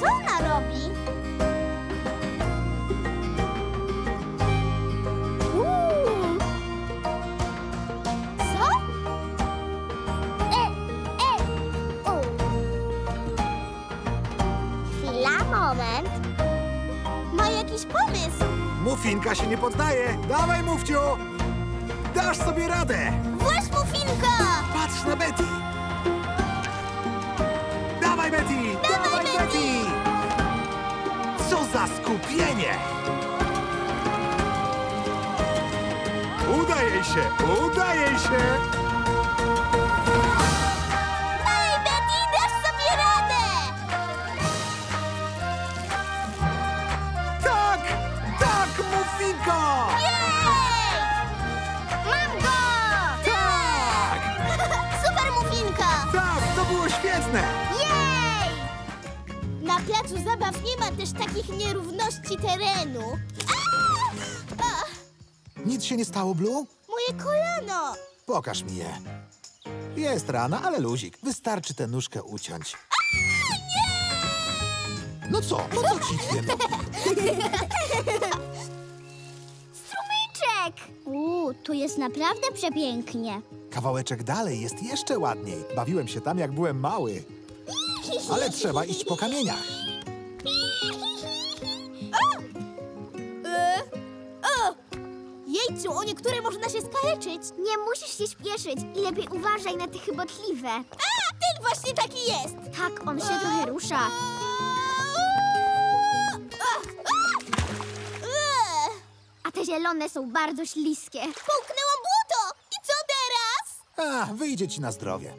Co ona robi? Uuu. Co? E, e, u. Chwila, moment. Ma jakiś pomysł. Mufinka się nie poddaje. Dawaj, Mufciu! Dasz sobie radę! Skupienie! Udaje się! Udaje się! Placu zabaw nie ma też takich nierówności terenu. A, Nic się nie stało, Blue? moje kolano! Pokaż mi je. Jest rana, ale luzik. Wystarczy tę nóżkę uciąć. No co? No co ci? Strumyczek! Uuu, tu jest naprawdę przepięknie. Kawałeczek dalej jest jeszcze ładniej. Bawiłem się tam, jak byłem mały. Ale trzeba iść po kamieniach. Jejciu, o niektóre można się skaleczyć. Nie musisz się śpieszyć i lepiej uważaj na te chybotliwe. A, ten właśnie taki jest. Tak, on się trochę rusza. A te zielone są bardzo śliskie. Połknęłam błoto! I co teraz? A, wyjdzie ci na zdrowie.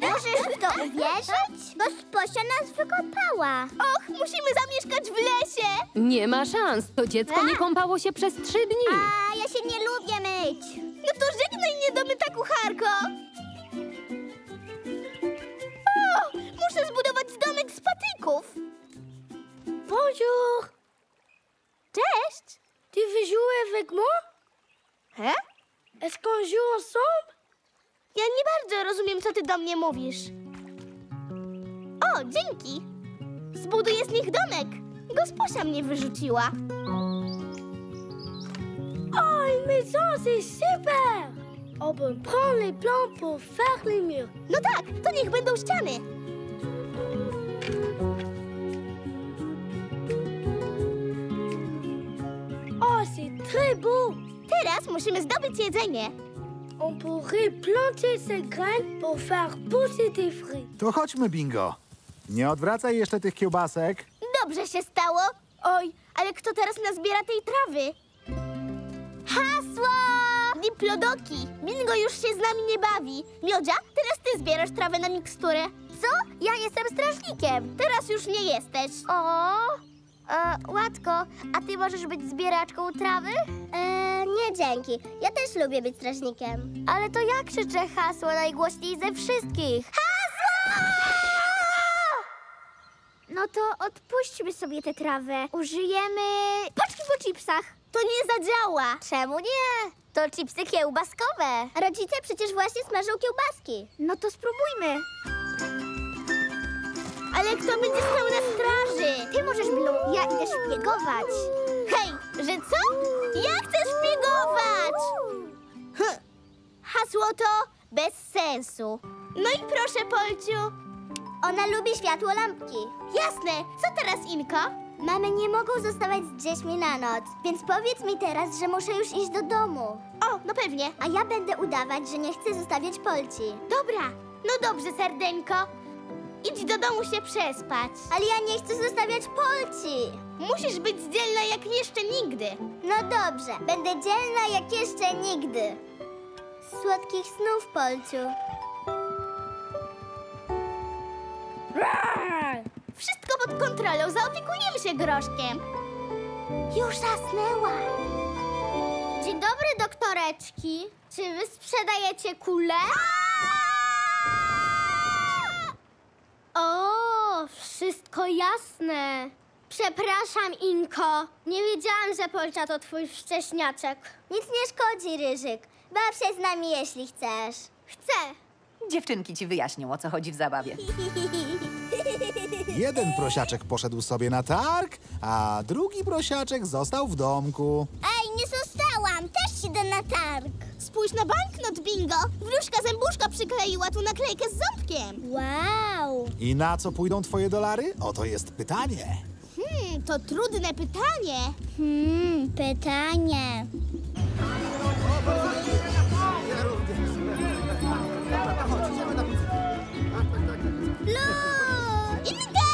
Możesz w to uwierzyć? Bo Sposia nas wykopała. Och, musimy zamieszkać w lesie. Nie ma szans. To dziecko nie kąpało się przez trzy dni. A ja się nie lubię myć. No to żegnaj niedomyta kucharko. O, co ty do mnie mówisz. O, dzięki. Zbuduję z nich domek. Gosposia mnie wyrzuciła. Oh, une maison, c'est super On peut prendre les plans pour faire les murs. No tak, to niech będą ściany. Oh, c'est très beau Teraz musimy zdobyć jedzenie. On pourrait planter ces graines pour faire pousser des fruits. To chodźmy, bingo. Nie odwracaj jeszcze tych kiełbasek. Dobrze się stało. Oj, ale kto teraz nazbiera tej trawy? Hasło! Diplodoki. Bingo już się z nami nie bawi. Miodzia, teraz ty zbierasz trawę na miksturę. Co? Ja jestem strażnikiem. Teraz już nie jesteś. O, e, Łatko, a ty możesz być zbieraczką trawy? E, nie dzięki. Ja też lubię być strażnikiem. Ale to ja krzyczę hasło najgłośniej ze wszystkich. Hasło! No to odpuśćmy sobie tę trawę. Użyjemy paczki po chipsach. To nie zadziała. Czemu nie? To chipsy kiełbaskowe. Rodzice przecież właśnie smażą kiełbaski. No to spróbujmy. Ale kto będzie stał na straży? Ty możesz, Blue. Ja idę szpiegować. Hej, że co? Ja chcę szpiegować! Hm. Hasło to bez sensu. No i proszę, Polciu. Ona lubi światło lampki. Jasne. Co teraz, Inko? Mamy nie mogą zostawać z dziećmi na noc, więc powiedz mi teraz, że muszę już iść do domu. O, no pewnie. A ja będę udawać, że nie chcę zostawiać Polci. Dobra. No dobrze, serdeńko. Idź do domu się przespać. Ale ja nie chcę zostawiać Polci. Musisz być dzielna jak jeszcze nigdy. No dobrze, będę dzielna jak jeszcze nigdy. Słodkich snów, Polciu. Wszystko pod kontrolą, zaopiekujemy się groszkiem. Już zasnęła. Dzień dobry, doktoreczki. Czy wy sprzedajecie kule? O, wszystko jasne. Przepraszam, Inko. Nie wiedziałam, że Polcza to twój wcześniaczek. Nic nie szkodzi, Ryżyk. Baw się z nami, jeśli chcesz. Chcę. Dziewczynki ci wyjaśnią, o co chodzi w zabawie. Jeden prosiaczek poszedł sobie na targ, a drugi prosiaczek został w domku. Ej, nie zostałam! Też idę na targ! Spójrz na banknot, bingo! Wróżka zębuszka przykleiła tu naklejkę z ząbkiem. Wow! I na co pójdą twoje dolary? Oto jest pytanie. Hmm, to trudne pytanie. Hmm, pytanie. Lu! Inka!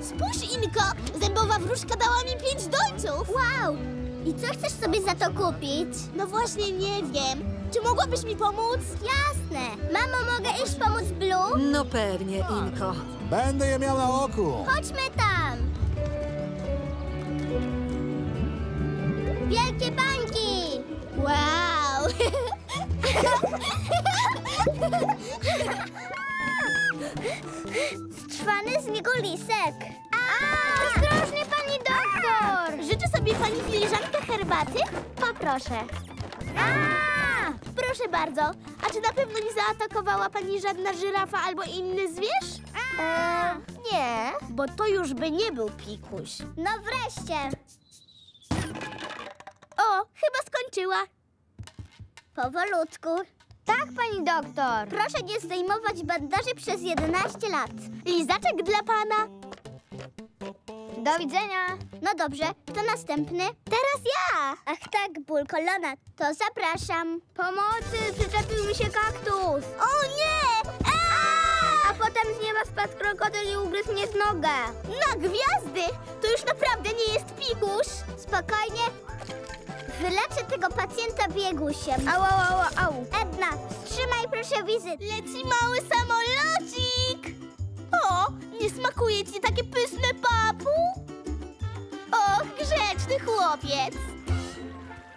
Spójrz, Inko! Zębowa wróżka dała mi pięć dolców! Wow! I co chcesz sobie za to kupić? No właśnie nie wiem. Czy mogłabyś mi pomóc? Jasne. Mamo, mogę iść pomóc Blue? No pewnie, Inko. Będę je miał na oku. Chodźmy tam! Wielkie bańki! Wow! Strwany z niego lisek. Ostrożnie, herbaty? Poproszę. A! Proszę bardzo. A czy na pewno nie zaatakowała pani żadna żyrafa albo inny zwierz? Eee, nie. Bo to już by nie był pikuś. No wreszcie. O, chyba skończyła. Powolutku. Tak, pani doktor. Proszę nie zdejmować bandaży przez 11 lat. Lizaczek dla pana. Do widzenia. No dobrze, to następny. Teraz ja. Ach tak, ból kolana. To zapraszam. Pomocy, przyczepił mi się kaktus. O nie! A potem z nieba spadł krokodyl i ugryzł mnie w nogę. Na gwiazdy! To już naprawdę nie jest pikuś. Spokojnie. Wyleczę tego pacjenta biegusiem. Au, au, au, au. Edna, wstrzymaj proszę wizyt. Leci mały samolocik. Smakuje ci takie pyszne, papu? Och, grzeczny chłopiec.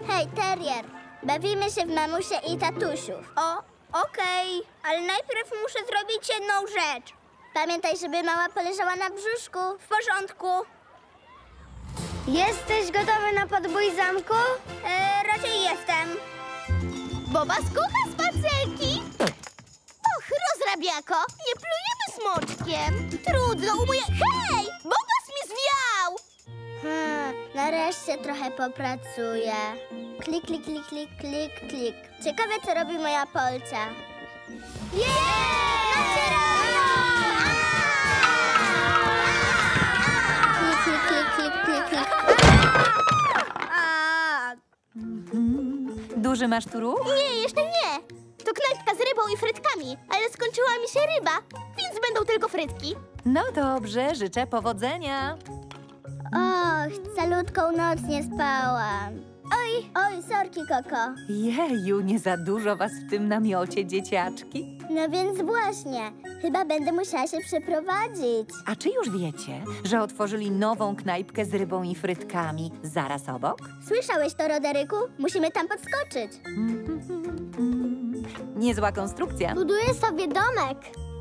Hej, terrier. Bawimy się w mamusie i tatusiów. O, okej. Ale najpierw muszę zrobić jedną rzecz. Pamiętaj, żeby mała poleżała na brzuszku. W porządku. Jesteś gotowy na podbój zamku? E, raczej jestem. Boba skucha spacerki. Och, rozrabiako, nie plujemy smoczkiem. Trudno, umyję... Hej! Bobas mi zwiał! Hmm, nareszcie trochę popracuję. Klik, klik, klik, klik, klik, klik. Ciekawe, co robi moja polcia. Klik, klik, klik, klik, klik, klik. Duży masz tu ruch? Nie, jeszcze nie. Rybą i frytkami, ale skończyła mi się ryba, więc będą tylko frytki. No dobrze, życzę powodzenia. Och, calutką noc nie spałam. Oj, oj, sorki, Koko. Jeju, nie za dużo was w tym namiocie, dzieciaczki. No więc właśnie, chyba będę musiała się przeprowadzić. A czy już wiecie, że otworzyli nową knajpkę z rybą i frytkami zaraz obok? Słyszałeś to, Roderyku? Musimy tam podskoczyć. Niezła konstrukcja. Buduję sobie domek.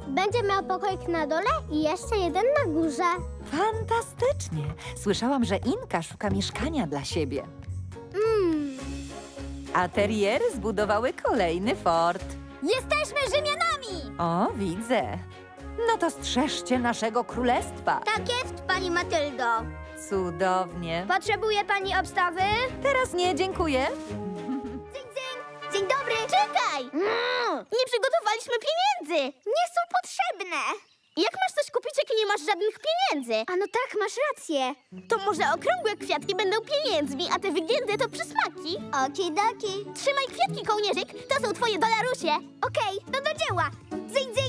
Będzie miał pokoik na dole i jeszcze jeden na górze. Fantastycznie. Słyszałam, że Inka szuka mieszkania dla siebie. Mm. A teriery zbudowały kolejny fort. Jesteśmy Rzymianami! O, widzę. No to strzeżcie naszego królestwa. Tak jest, pani Matyldo. Cudownie. Potrzebuje pani obstawy? Teraz nie, dziękuję. Dzień, dzień. Dzień dobry. Czekaj! Nie przygotowaliśmy pieniędzy. Nie są potrzebne. Jak masz coś kupić, jak nie masz żadnych pieniędzy? A no tak, masz rację. To może okrągłe kwiatki będą pieniędzmi, a te wygięte to przysmaki? Okidoki. Trzymaj kwiatki, kołnierzyk. To są twoje dolarusie. Okej, to do dzieła. Dzień, dzień.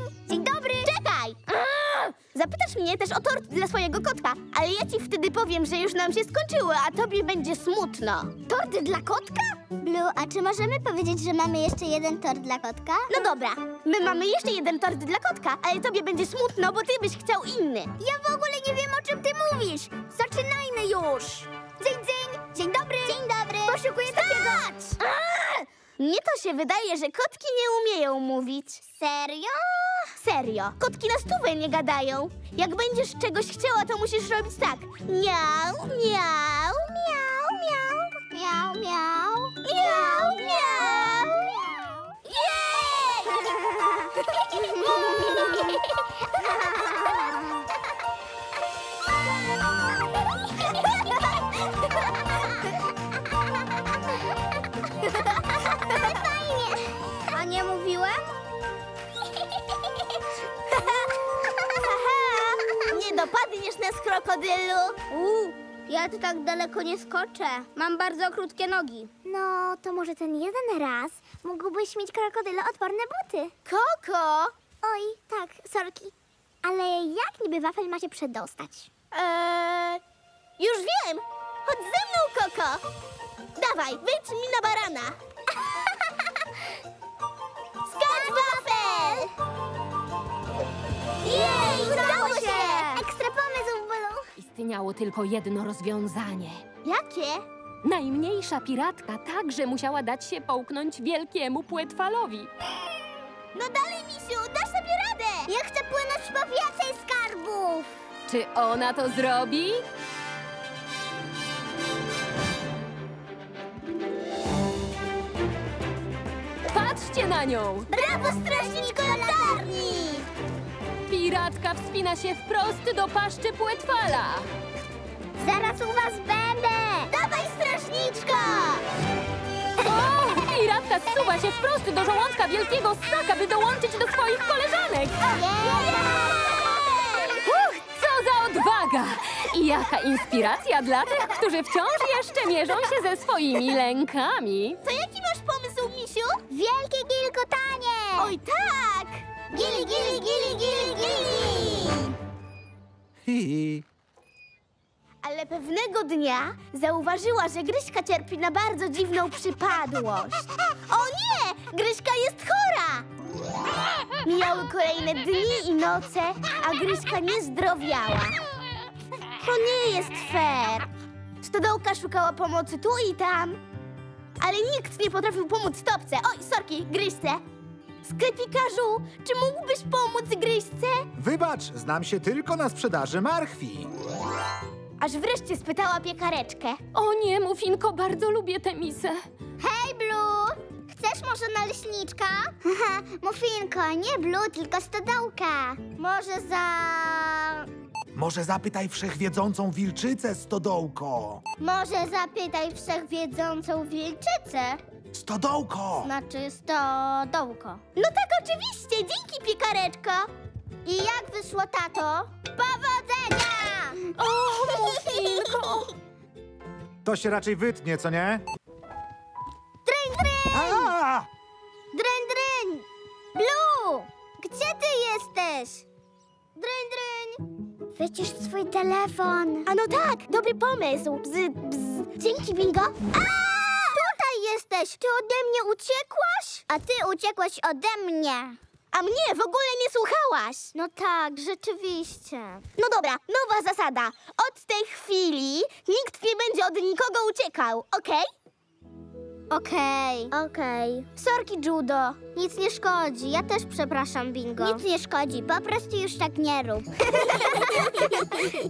Zapytasz mnie też o tort dla swojego kotka, ale ja ci wtedy powiem, że już nam się skończyło, a tobie będzie smutno. Tort dla kotka? Blue, a czy możemy powiedzieć, że mamy jeszcze jeden tort dla kotka? No dobra, my mamy jeszcze jeden tort dla kotka, ale tobie będzie smutno, bo ty byś chciał inny. Ja w ogóle nie wiem, o czym ty mówisz. Zaczynajmy już. Dzień, dzień. Dzień dobry. Dzień dobry. Poszukuję takiego... Mnie to się wydaje, że kotki nie umieją mówić. Serio? Serio. Kotki na stówę nie gadają. Jak będziesz czegoś chciała, to musisz robić tak. Miau, miau, miau, miau, miau, miau, miau, miau. Jej! Krokodylu. Uuu, ja tu tak daleko nie skoczę. Mam bardzo krótkie nogi. No, to może ten jeden raz mógłbyś mieć krokodylo odporne buty. Koko! Oj, tak, sorki. Ale jak niby wafel ma się przedostać? Eee, już wiem! Chodź ze mną, Koko! Dawaj, wyjdź mi na barana! Skacz, wafel! Jej, udało Istniało tylko jedno rozwiązanie. Jakie? Najmniejsza piratka także musiała dać się połknąć wielkiemu płetwalowi. No dalej, misiu, dasz sobie radę! Ja chcę płynąć po więcej skarbów. Czy ona to zrobi? Patrzcie na nią! Brawo, strażniczko! Piratka wspina się wprost do paszczy płetwala. Zaraz u was będę. Dawaj, strażniczka! O! Piratka zsuwa się wprost do żołądka wielkiego ssaka, by dołączyć do swoich koleżanek. Uch, co za odwaga! I jaka inspiracja dla tych, którzy wciąż jeszcze mierzą się ze swoimi lękami. To jaki masz pomysł, misiu? Wielkie gilgotanie. Oj, tak! Gili, gili, gili, gili, gili! Ale pewnego dnia zauważyła, że Gryśka cierpi na bardzo dziwną przypadłość. O nie! Gryśka jest chora! Mijały kolejne dni i noce, a Gryśka nie zdrowiała. To nie jest fair. Stodołka szukała pomocy tu i tam, ale nikt nie potrafił pomóc stopce. Oj, sorki, Gryśce. Sklepikarzu, czy mógłbyś pomóc Gryśce? Wybacz, znam się tylko na sprzedaży marchwi. Aż wreszcie spytała piekareczkę. O nie, Mufinko, bardzo lubię tę misę. Hej, Blue! Chcesz może naleśniczka? Mufinko, nie Blue, tylko stodołka. Może za... Może zapytaj wszechwiedzącą wilczycę, stodołko. Może zapytaj wszechwiedzącą wilczycę. Stodołko! Znaczy stodołko. No tak, oczywiście, dzięki piekareczko. I jak wyszło, tato? Powodzenia! O, Mufinko! To się raczej wytnie, co nie? Dryń, dryń! A! Dryń, dryń! Blue! Gdzie ty jesteś? Dryń, dryń! Wycisz swój telefon. A no tak, dobry pomysł. Bzz, bzz. Dzięki, Bingo. A! Jesteś! Ty ode mnie uciekłaś? A ty uciekłaś ode mnie. A mnie w ogóle nie słuchałaś. No tak, rzeczywiście. No dobra, nowa zasada. Od tej chwili nikt nie będzie od nikogo uciekał, okej? Okej. Okej. Sorki, Judo. Nic nie szkodzi. Ja też przepraszam, Bingo. Nic nie szkodzi. Po prostu już tak nie rób.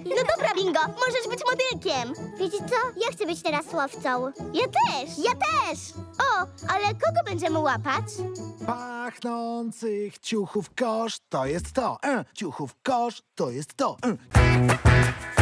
No dobra, Bingo, możesz być motylkiem. Wiecie co? Ja chcę być teraz łowcą. Ja też. Ja też! O, ale kogo będziemy łapać? Pachnących ciuchów kosz, to jest to. E, ciuchów kosz, to jest to. E.